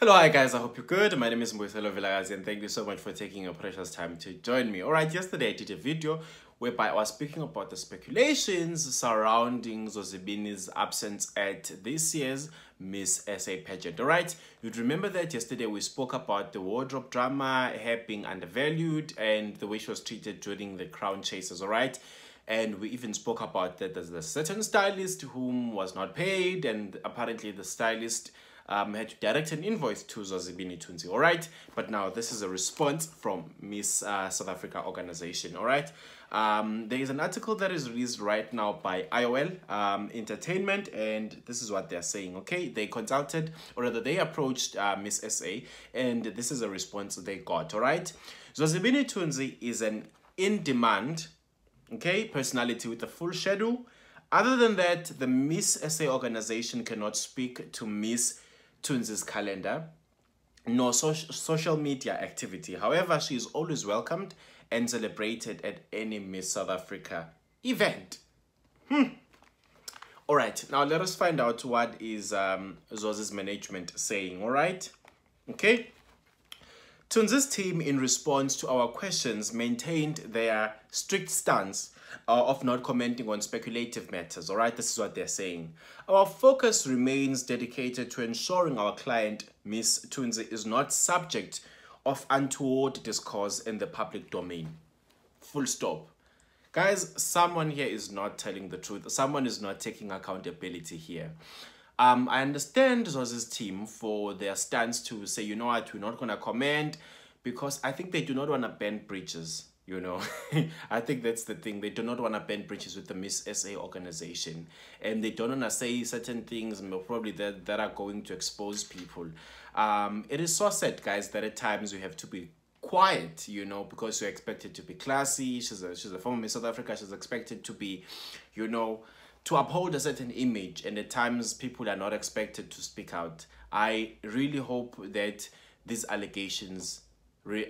Hello, hi guys, I hope you're good. My name is Mbuyiselo Vilakazi and thank you so much for taking your precious time to join me. Alright, yesterday I did a video whereby I was speaking about the speculations surrounding Zozibini's absence at this year's Miss SA pageant. Alright, you'd remember that yesterday we spoke about the wardrobe drama, her being undervalued, and the way she was treated during the crown chases. Alright, and we even spoke about that there's a certain stylist whom was not paid, and apparently the stylist um, had to direct an invoice to Zozibini Tunzi, all right? But now this is a response from Miss uh, South Africa organization, all right? Um, there is an article that is released right now by IOL um, Entertainment, and this is what they're saying, okay? They consulted, or rather, they approached uh, Miss SA, and this is a response they got, all right? Zozibini Tunzi is an in demand, okay, personality with a full schedule. Other than that, the Miss SA organization cannot speak to Miss Tunzi's calendar nor so social media activity. However, she is always welcomed and celebrated at any Miss South Africa event. Hmm. All right, now let us find out what is um, Zozi's management saying, all right? Okay. Tunzi's team, in response to our questions, maintained their strict stance uh, of not commenting on speculative matters. All right, this is what they're saying. Our focus remains dedicated to ensuring our client, Miss Tunzi, is not subject of untoward discourse in the public domain. Full stop. Guys, someone here is not telling the truth. Someone is not taking accountability here. Um, I understand Zozi's team for their stance to say, you know what, we're not going to comment because I think they do not want to bend bridges you know. I think that's the thing. They do not want to bend bridges with the miss sa organization. And they don't want to say certain things probably that, that are going to expose people. Um it is so sad guys that at times we have to be quiet you know because you're expected to be classy. She's a she's a former miss south africa. She's expected to be you know to uphold a certain image. And at times people are not expected to speak out. I really hope that these allegations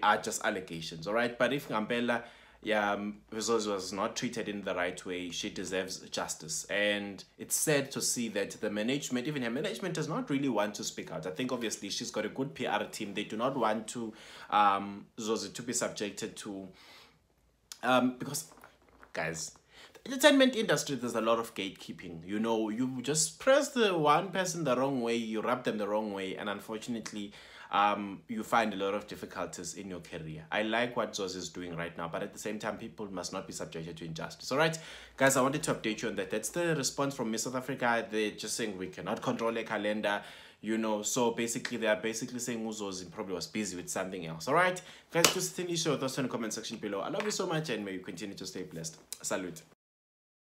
are just allegations, all right? But if Ngambela yeah, um, was not treated in the right way, she deserves justice. And it's sad to see that the management, even her management, does not really want to speak out. I think obviously she's got a good PR team. They do not want to um, Zozi to be subjected to, um, because, guys, entertainment industry, there's a lot of gatekeeping. You know, you just press the one person the wrong way, you rub them the wrong way, and unfortunately, um, you find a lot of difficulties in your career. I like what Zoz is doing right now, but at the same time, people must not be subjected to injustice. All right, guys, I wanted to update you on that. That's the response from Miss South Africa. They're just saying we cannot control a calendar you know so basically they are basically saying Uzozi probably was busy with something else all right guys just finish your thoughts in the comment section below i love you so much and may you continue to stay blessed salute